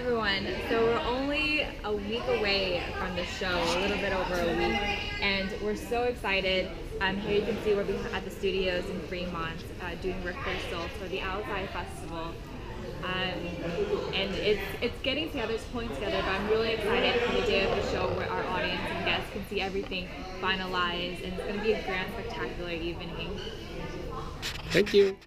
everyone. So we're only a week away from the show, a little bit over a week, and we're so excited. Um, here you can see we're at the studios in Fremont uh, doing rehearsal for the Ao Dai Festival. Um, and it's it's getting together, it's pulling together, but I'm really excited for the day of the show where our audience and guests can see everything finalized, and it's going to be a grand, spectacular evening. Thank you.